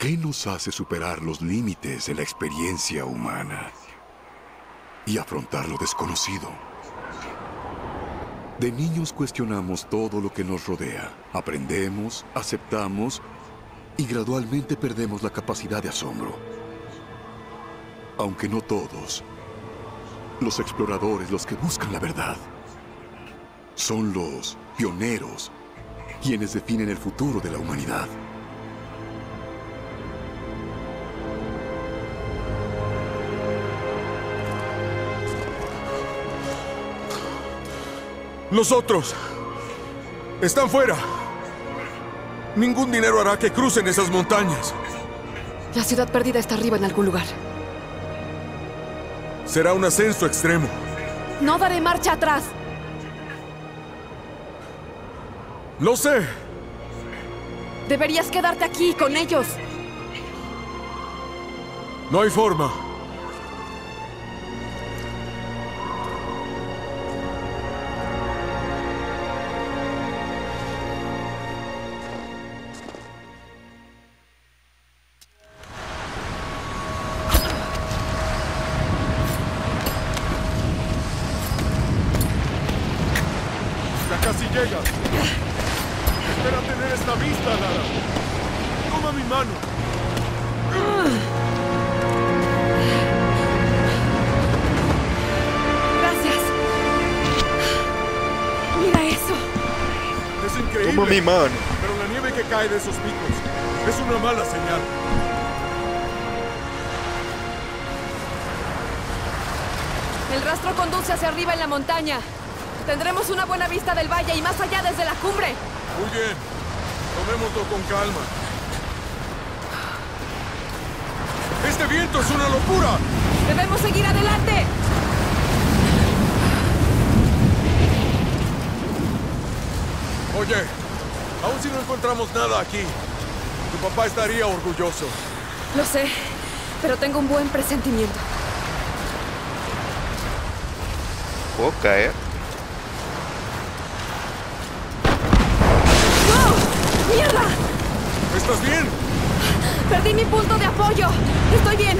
¿Qué nos hace superar los límites de la experiencia humana y afrontar lo desconocido? De niños cuestionamos todo lo que nos rodea. Aprendemos, aceptamos y gradualmente perdemos la capacidad de asombro. Aunque no todos, los exploradores, los que buscan la verdad, son los pioneros quienes definen el futuro de la humanidad. Los otros están fuera. Ningún dinero hará que crucen esas montañas. La ciudad perdida está arriba en algún lugar. Será un ascenso extremo. No daré marcha atrás. Lo sé. Deberías quedarte aquí con ellos. No hay forma. De esos picos es una mala señal. El rastro conduce hacia arriba en la montaña. Tendremos una buena vista del valle y más allá desde la cumbre. Muy bien. Tomémoslo con calma. ¡Este viento es una locura! Debemos seguir adelante. Oye, si no encontramos nada aquí, tu papá estaría orgulloso. Lo sé, pero tengo un buen presentimiento. Puedo caer. ¡No! ¡Mierda! ¿Estás bien? Perdí mi punto de apoyo. Estoy bien.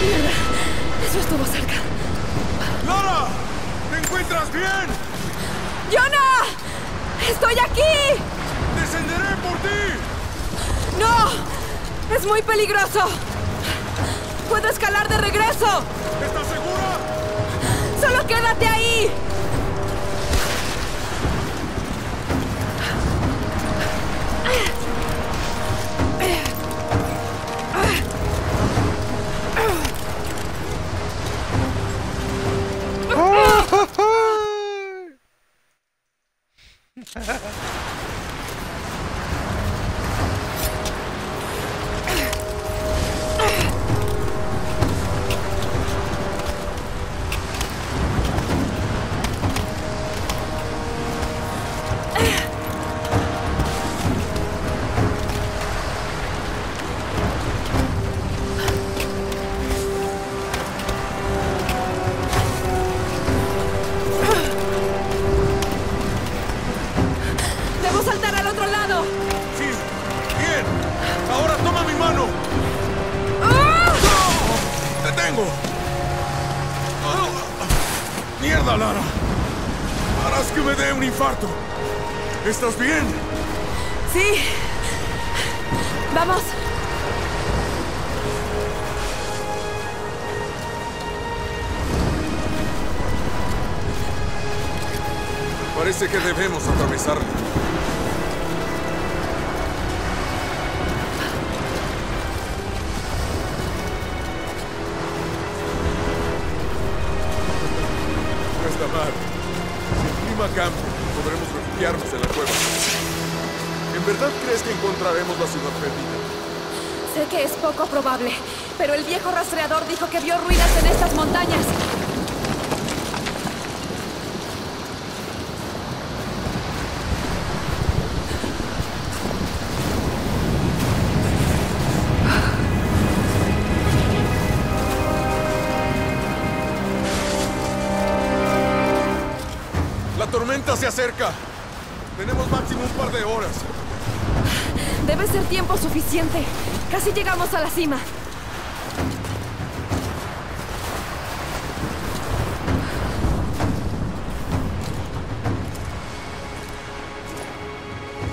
Mierda. Eso estuvo cerca. ¡Lara! ¿Te encuentras bien? ¡Jonah! ¡Estoy aquí! ¡Descenderé por ti! ¡No! ¡Es muy peligroso! ¡Puedo escalar de regreso! ¿Estás segura? ¡Solo quédate ahí! ¡Mierda, Lara! Harás que me dé un infarto. ¿Estás bien? Sí. Vamos. Parece que debemos atravesarla. encontraremos la ciudad perdida. Sé que es poco probable, pero el viejo rastreador dijo que vio ruinas en estas montañas. La tormenta se acerca. Tenemos máximo un par de horas. Debe ser tiempo suficiente. Casi llegamos a la cima.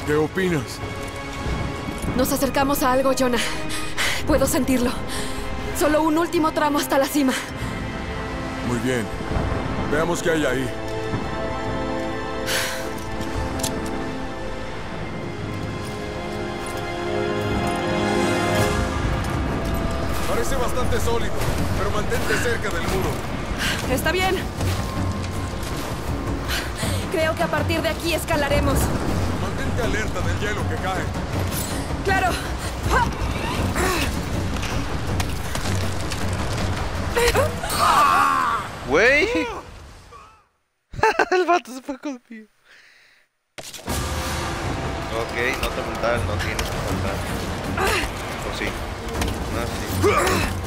¿Qué opinas? Nos acercamos a algo, Jonah. Puedo sentirlo. Solo un último tramo hasta la cima. Muy bien. Veamos qué hay ahí. Bastante sólido, pero mantente cerca del muro. Está bien. Creo que a partir de aquí escalaremos. Mantente alerta del hielo que cae. Claro. Güey. El vato se fue conmigo. Ok, nota mental, no tienes que faltar. O sí. No, sí.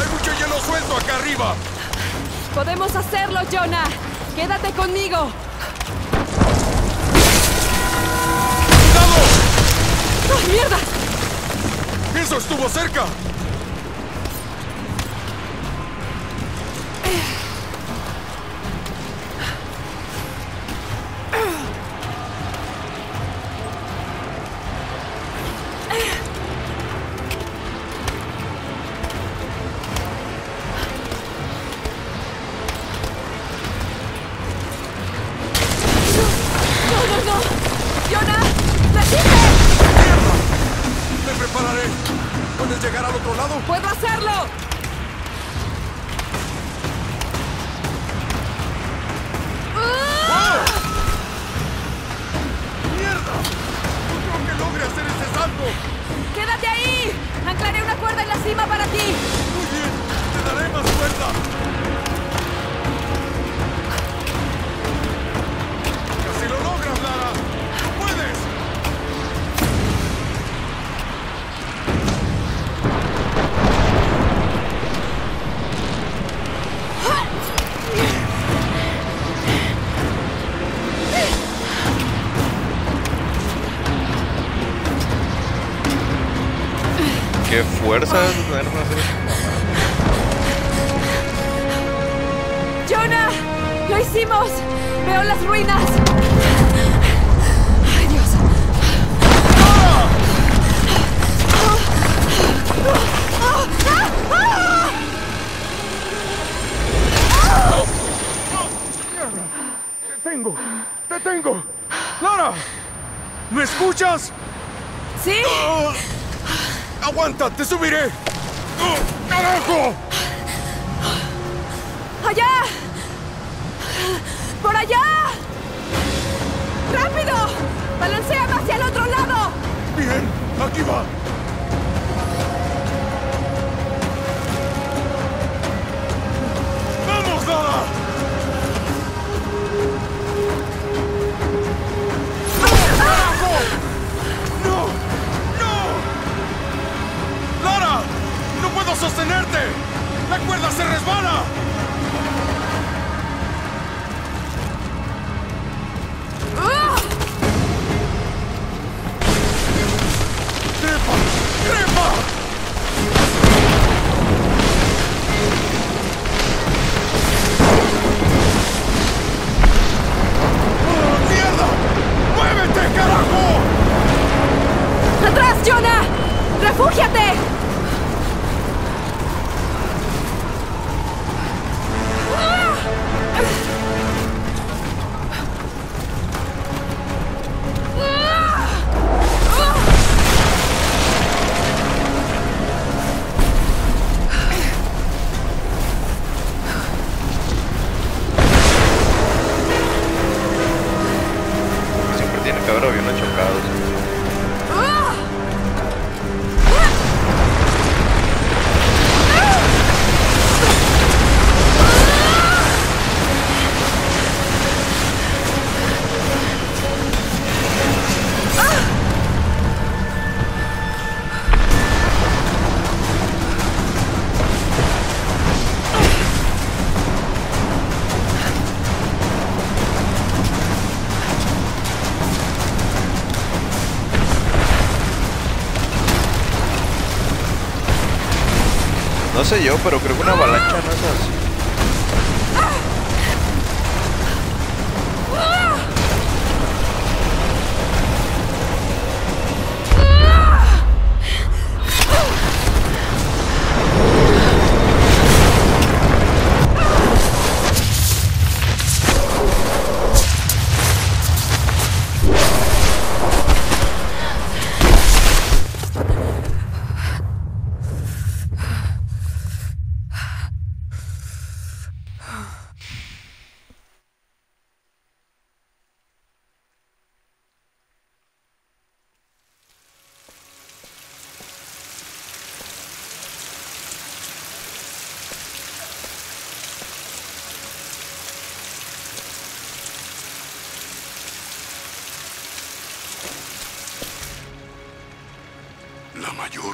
¡Hay mucho hielo suelto acá arriba! Podemos hacerlo, Jonah. Quédate conmigo. ¡Cuidado! ¡Oh, mierda! ¡Eso estuvo cerca! Fuerza. ¡Jonah! ¡Lo hicimos! ¡Veo las ruinas! ¡Ay, Dios! ¡Te tengo! ¡Te tengo! ¡Lara! ¿Me escuchas? ¿Sí? ¡Aguanta! ¡Te subiré! ¡Ah! ¡Carajo! ¡Allá! ¡Por allá! ¡Rápido! ¡Balanceame hacia el otro lado! Bien, aquí va. ¡Vamos, Lara! Cuerda se resbala! Siempre tiene que No sé yo,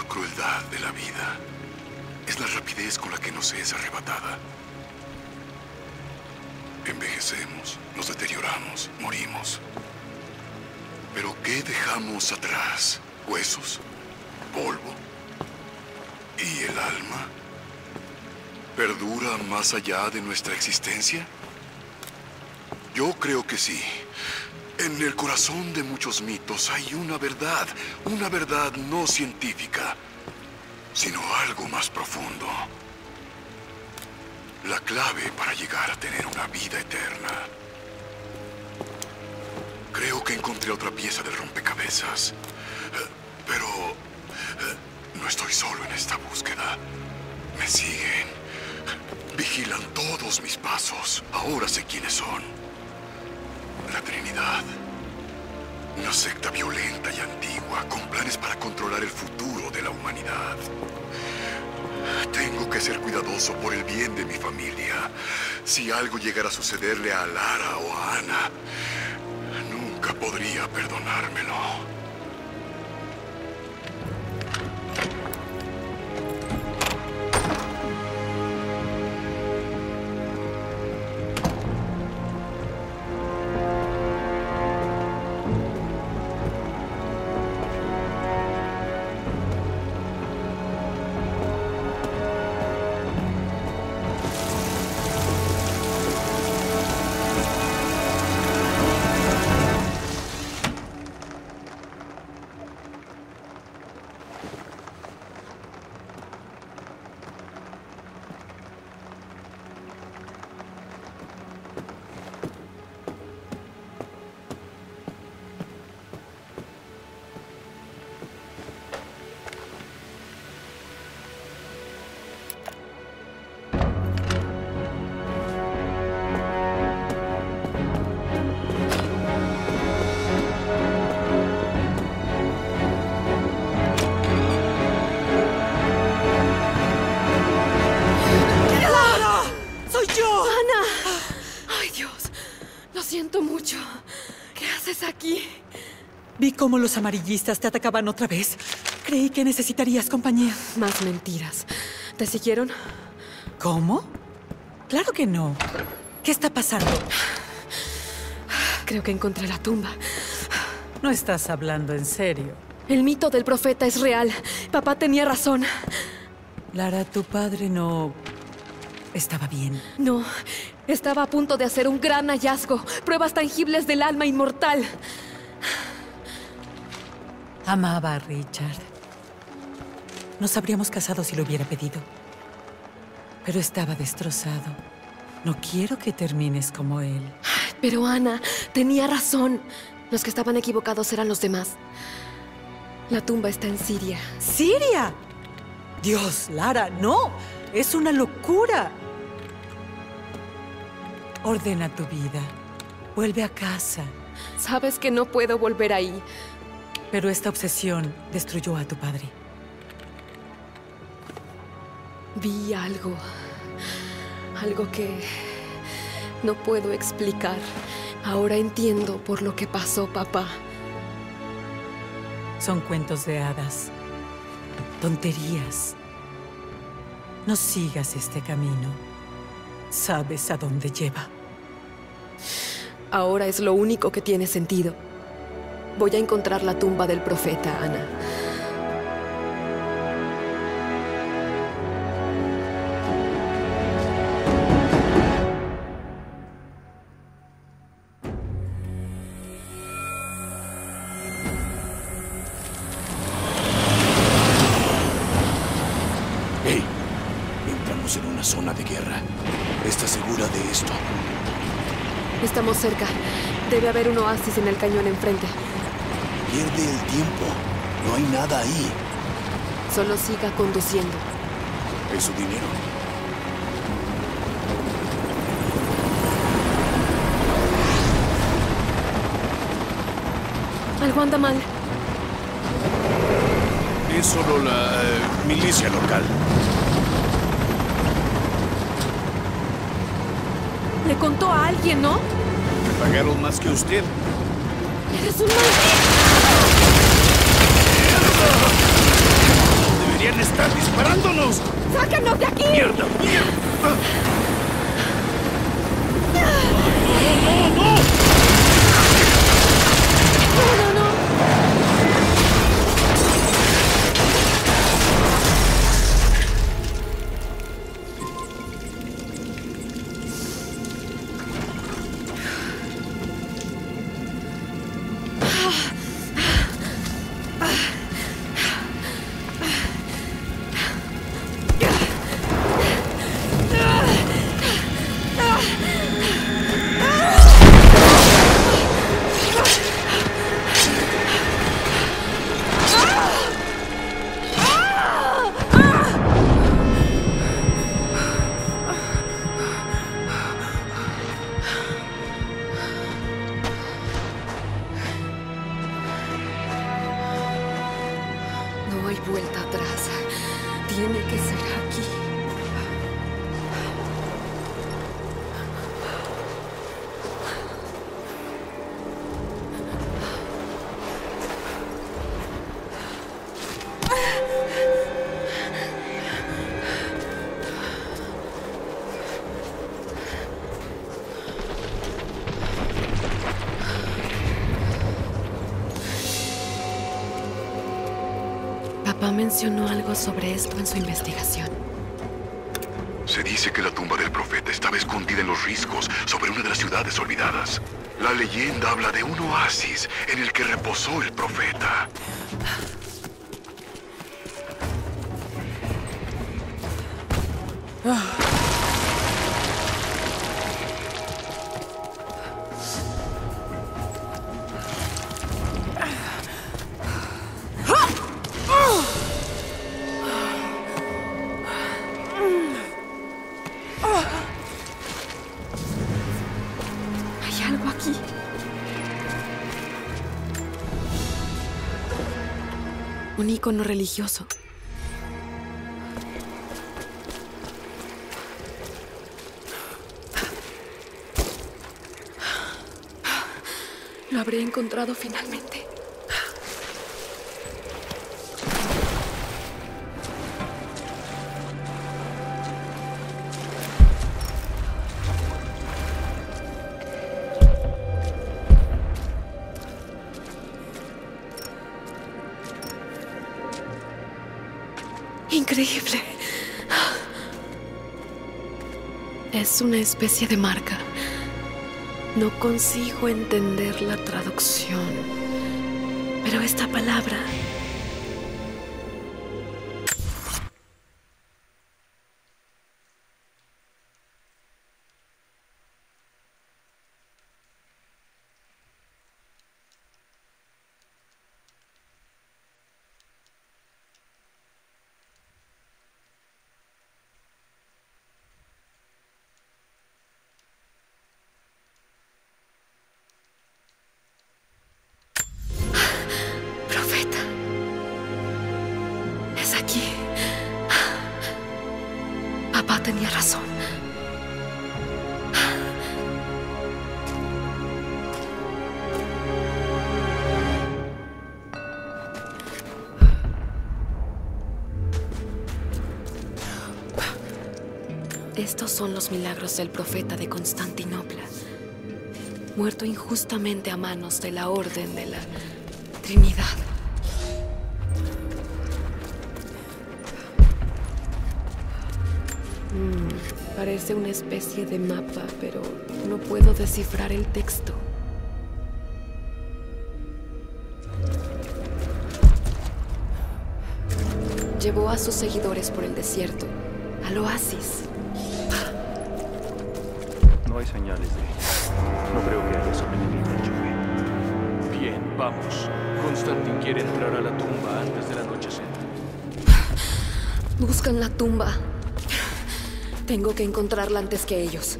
Crueldad de la vida es la rapidez con la que nos es arrebatada. Envejecemos, nos deterioramos, morimos. Pero ¿qué dejamos atrás? ¿Huesos? ¿Polvo? ¿Y el alma? ¿Perdura más allá de nuestra existencia? Yo creo que sí. En el corazón de muchos mitos hay una verdad, una verdad no científica, sino algo más profundo. La clave para llegar a tener una vida eterna. Creo que encontré otra pieza del rompecabezas, pero no estoy solo en esta búsqueda. Me siguen, vigilan todos mis pasos. Ahora sé quiénes son. La Trinidad. Una secta violenta y antigua con planes para controlar el futuro de la humanidad. Tengo que ser cuidadoso por el bien de mi familia. Si algo llegara a sucederle a Lara o a Ana, nunca podría perdonármelo. Cómo los amarillistas te atacaban otra vez. Creí que necesitarías compañía. Más mentiras. ¿Te siguieron? ¿Cómo? Claro que no. ¿Qué está pasando? Creo que encontré la tumba. No estás hablando en serio. El mito del profeta es real. Papá tenía razón. Lara, tu padre no... estaba bien. No, estaba a punto de hacer un gran hallazgo. Pruebas tangibles del alma inmortal. Amaba a Richard. Nos habríamos casado si lo hubiera pedido. Pero estaba destrozado. No quiero que termines como él. Pero Ana tenía razón. Los que estaban equivocados eran los demás. La tumba está en Siria. ¡Siria! Dios, Lara, no. Es una locura. Ordena tu vida. Vuelve a casa. Sabes que no puedo volver ahí. Pero esta obsesión destruyó a tu padre. Vi algo. Algo que no puedo explicar. Ahora entiendo por lo que pasó, papá. Son cuentos de hadas. Tonterías. No sigas este camino. Sabes a dónde lleva. Ahora es lo único que tiene sentido. Voy a encontrar la tumba del profeta, Ana. Hey, entramos en una zona de guerra. ¿Estás segura de esto? Estamos cerca. Debe haber un oasis en el cañón enfrente. Pierde el tiempo. No hay nada ahí. Solo siga conduciendo. Es su dinero. Algo anda mal. Es solo la eh, milicia local. Le contó a alguien, ¿no? Me pagaron más que usted. Eres un maldito. Deberían estar disparándonos. ¡Sácanos de aquí! ¡Mierda! ¡Mierda! No, mencionó algo sobre esto en su investigación. Se dice que la tumba del profeta estaba escondida en los riscos sobre una de las ciudades olvidadas. La leyenda habla de un oasis en el que reposó el profeta. Un icono religioso. Lo habré encontrado finalmente. Es una especie de marca. No consigo entender la traducción. Pero esta palabra... son los milagros del profeta de Constantinopla, muerto injustamente a manos de la Orden de la Trinidad. Mm, parece una especie de mapa, pero no puedo descifrar el texto. llevó a sus seguidores por el desierto, al oasis. No hay señales de ella. No creo que haya sobrevivido lluvia. Bien, vamos. Constantin quiere entrar a la tumba antes del anochecer. Buscan la tumba. Tengo que encontrarla antes que ellos.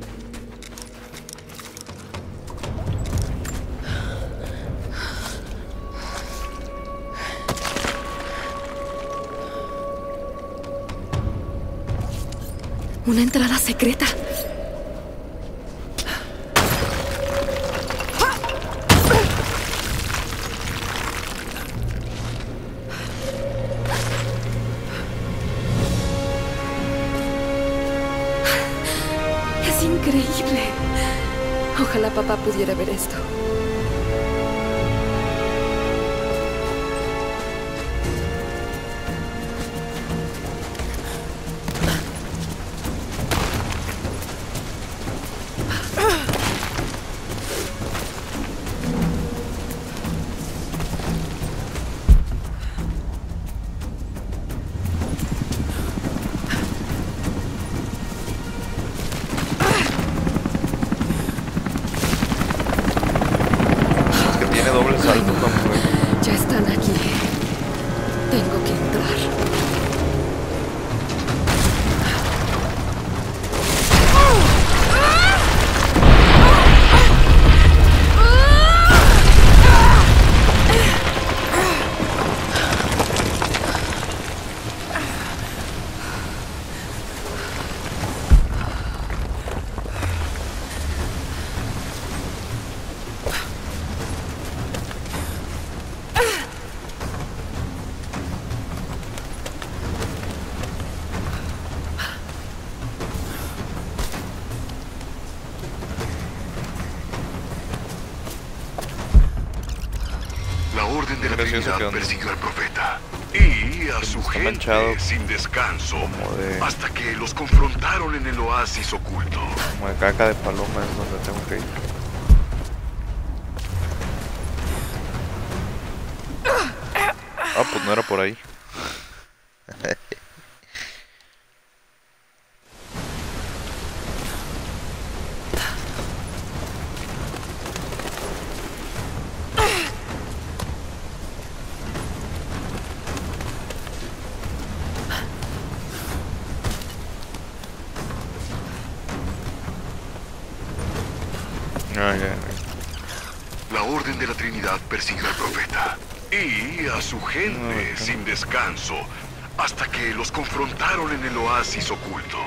Una entrada secreta. Pudiera ver esto. Gracioso que persiguió al profeta y a su gente sin descanso como de- hasta que los confrontaron en el oasis oculto. Como de caca de paloma es donde tengo que ir. Ah, pues no era por ahí. Oasis oculto.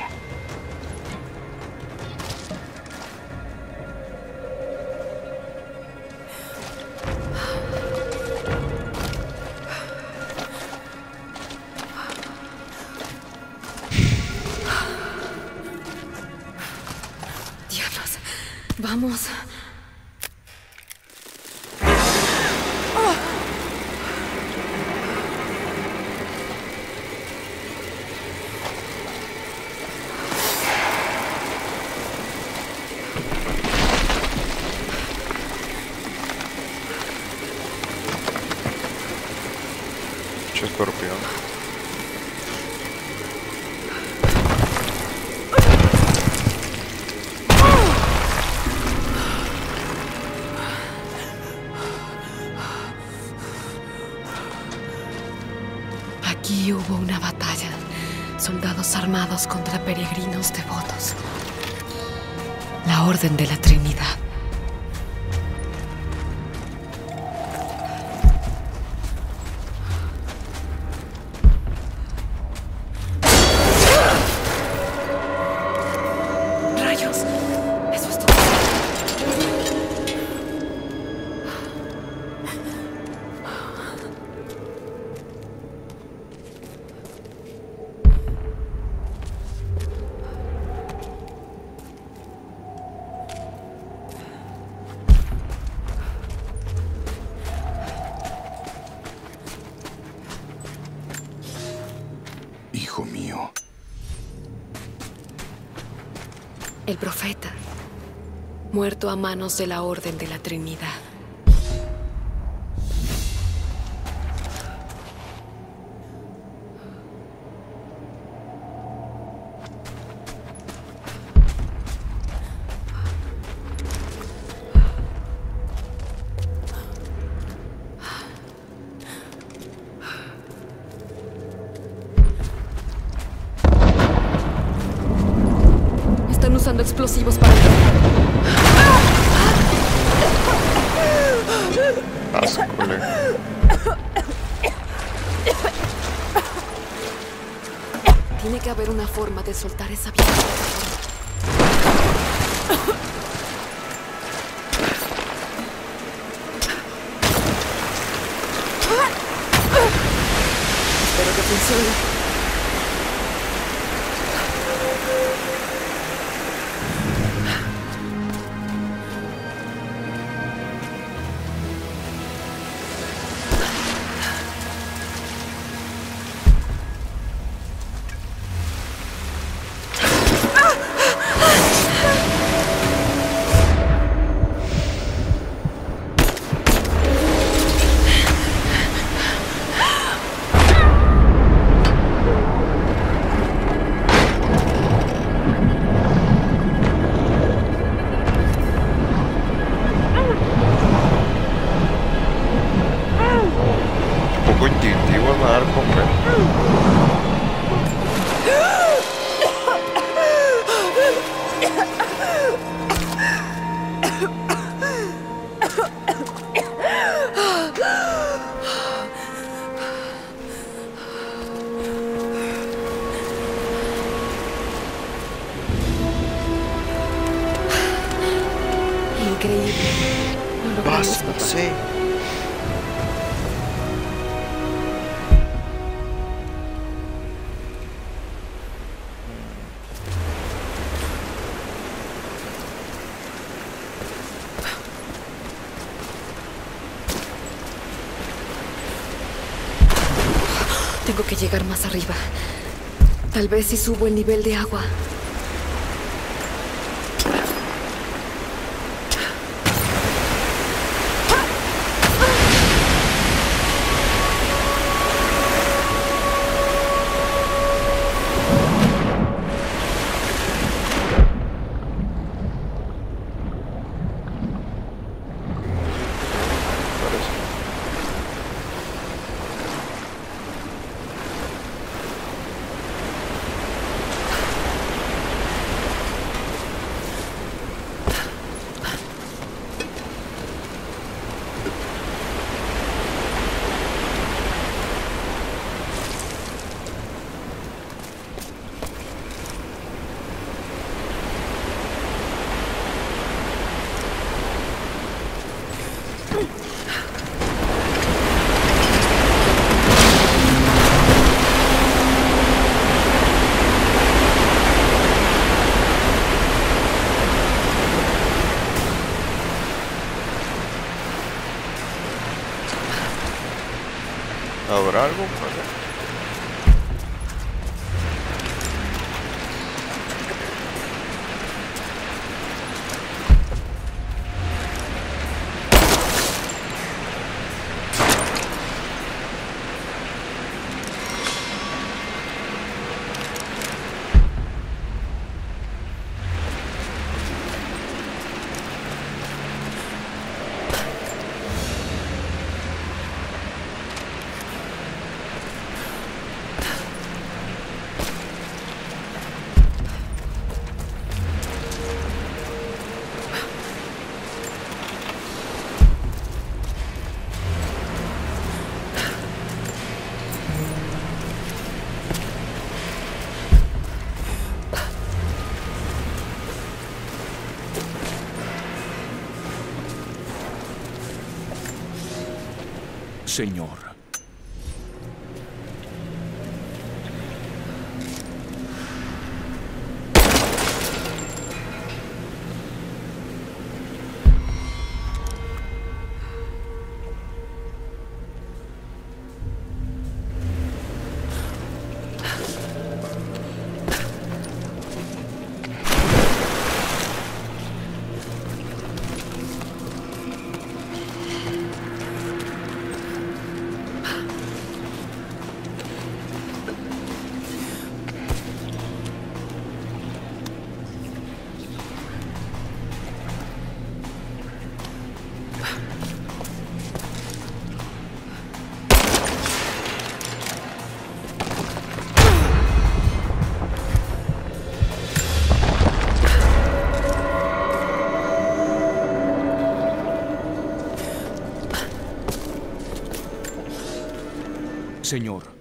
Vamos. Contra peregrinos devotos. La Orden de la El profeta, muerto a manos de la Orden de la Trinidad. que llegar más arriba. Tal vez si subo el nivel de agua, Señor. Señor.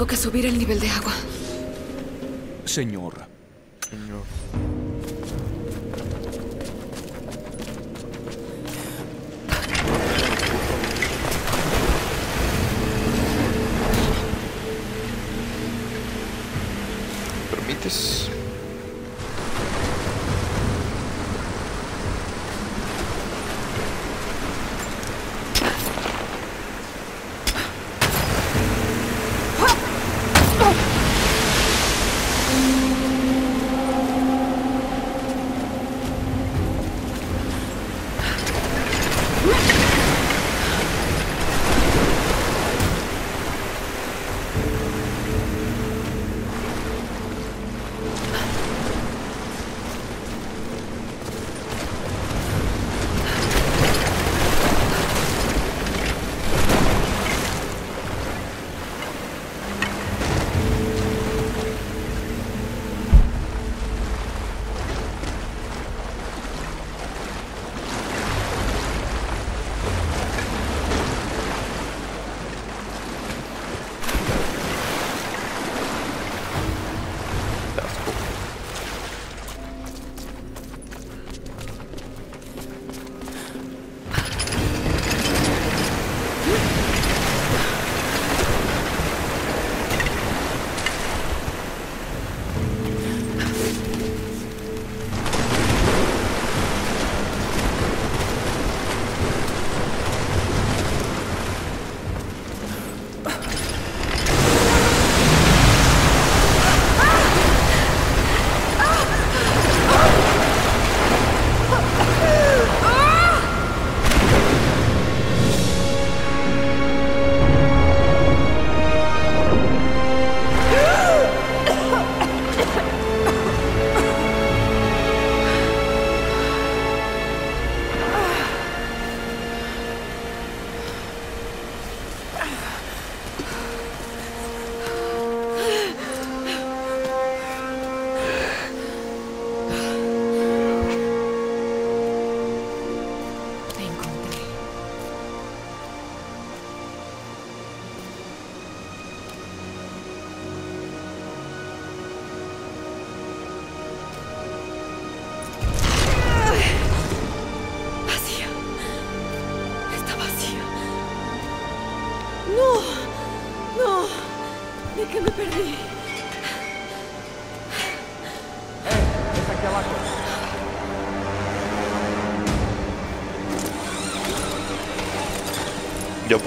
Tengo que subir el nivel de agua. Señor,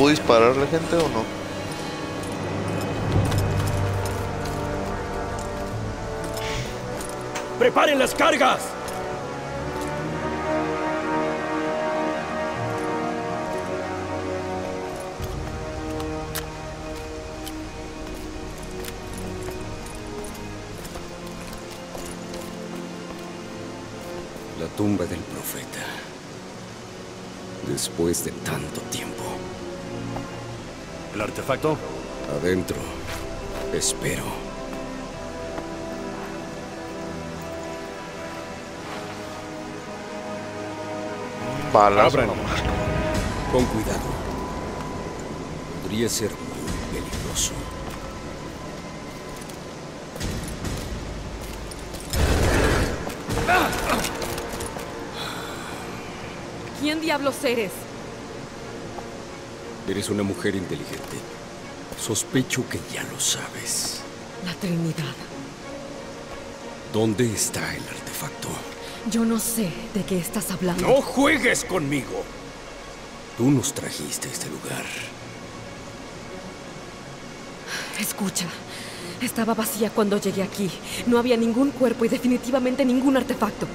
puedo disparar la gente o no? ¡Preparen las cargas! Adentro. Espero. Balas nomás. Con cuidado. Podría ser muy peligroso. ¿Quién diablos eres? Eres una mujer inteligente. Sospecho que ya lo sabes. La Trinidad. ¿Dónde está el artefacto? Yo no sé de qué estás hablando. ¡No juegues conmigo! Tú nos trajiste a este lugar. Escucha. Estaba vacía cuando llegué aquí. No había ningún cuerpo y definitivamente ningún artefacto.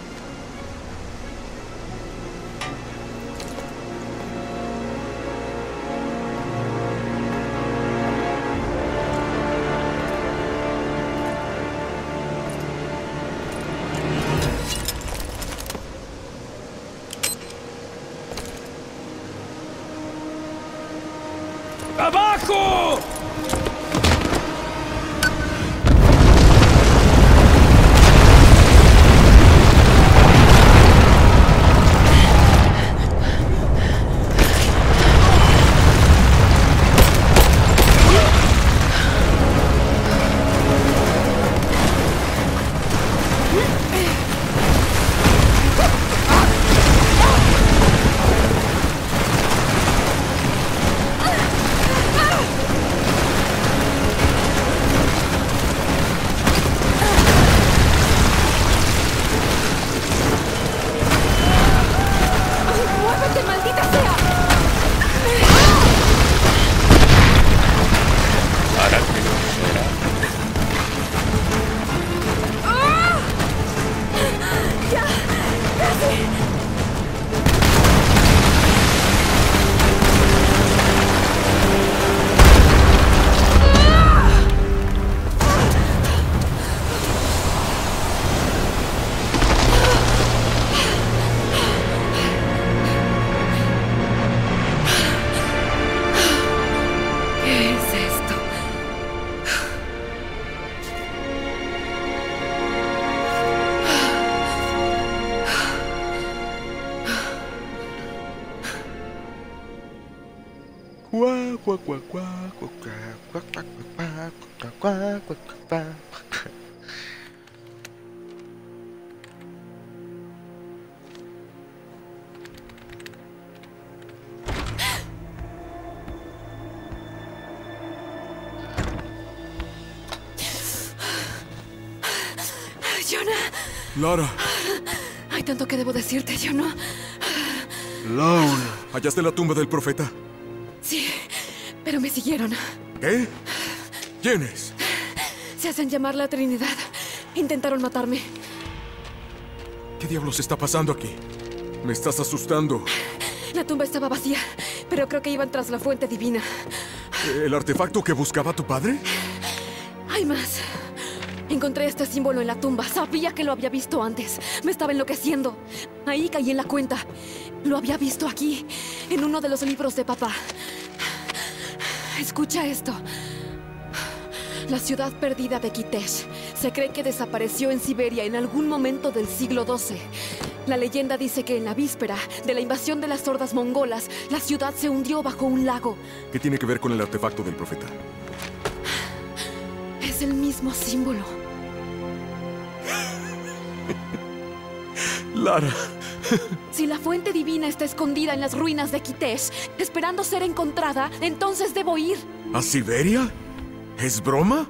Lara, hay tanto que debo decirte, Jonah. ¿hallaste la tumba del profeta? Sí, pero me siguieron. ¿Qué? ¿Quiénes? Se hacen llamar la Trinidad. Intentaron matarme. ¿Qué diablos está pasando aquí? Me estás asustando. La tumba estaba vacía, pero creo que iban tras la fuente divina. ¿El artefacto que buscaba tu padre? Hay más. Encontré este símbolo en la tumba. Sabía que lo había visto antes. Me estaba enloqueciendo. Ahí caí en la cuenta. Lo había visto aquí, en uno de los libros de papá. Escucha esto. La ciudad perdida de Kitesh se cree que desapareció en Siberia en algún momento del siglo XII. La leyenda dice que en la víspera de la invasión de las hordas mongolas, la ciudad se hundió bajo un lago. ¿Qué tiene que ver con el artefacto del profeta? Es el mismo símbolo. Lara, Si la fuente divina está escondida en las ruinas de Kitesh, esperando ser encontrada, entonces debo ir. ¿a Siberia? ¿Es broma?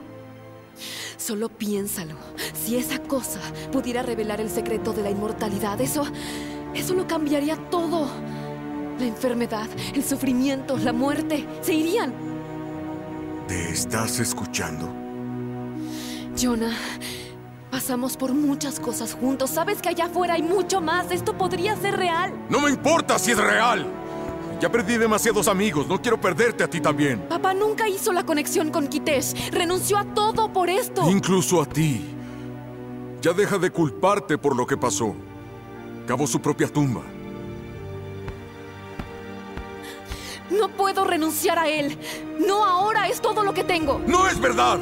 Solo piénsalo. Si esa cosa pudiera revelar el secreto de la inmortalidad, eso. Eso lo cambiaría todo. La enfermedad, el sufrimiento, la muerte, se irían. ¿Te estás escuchando? Jonah, pasamos por muchas cosas juntos. Sabes que allá afuera hay mucho más. Esto podría ser real. No me importa si es real. Ya perdí demasiados amigos. No quiero perderte a ti también. Papá nunca hizo la conexión con Kitesh. Renunció a todo por esto. Incluso a ti. Ya deja de culparte por lo que pasó. Cavó su propia tumba. No puedo renunciar a él. No ahora es todo lo que tengo. ¡No es verdad!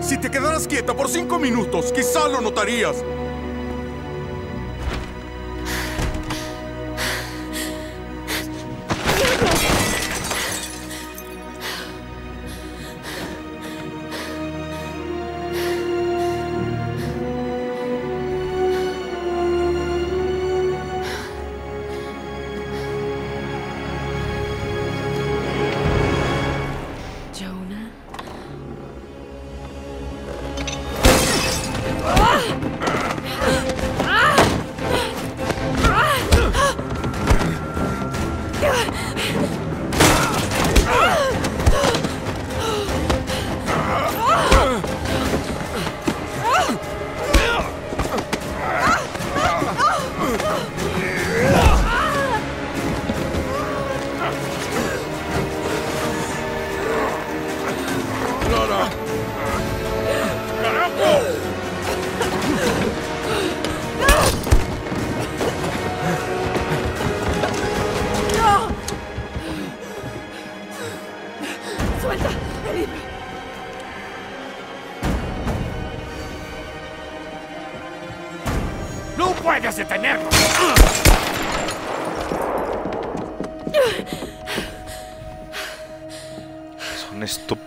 Si te quedaras quieta por cinco minutos, quizá lo notarías.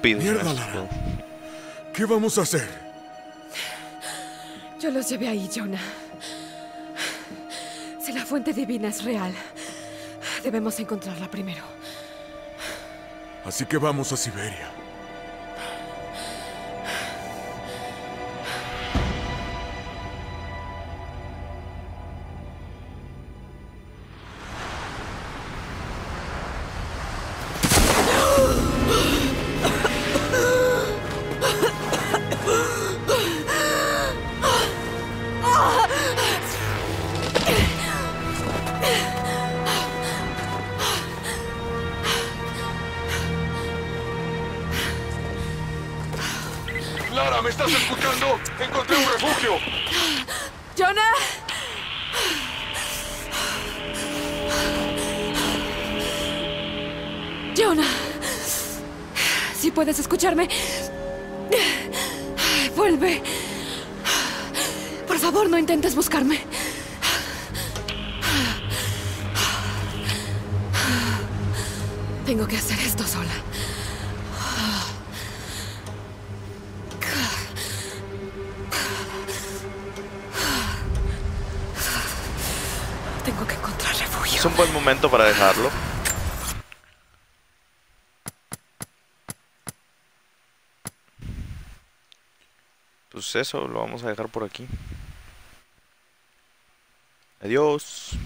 Mierda, Lara. ¿Qué vamos a hacer? Yo los llevé ahí, Jonah. Si la fuente divina es real, debemos encontrarla primero. Así que vamos a Siberia. Encontré un refugio. ¡Jonah! Jonah. Si puedes escucharme. Vuelve. Por favor, no intentes buscarme. Tengo que hacer esto sola. Es un buen momento para dejarlo. Pues eso, lo vamos a dejar por aquí. Adiós.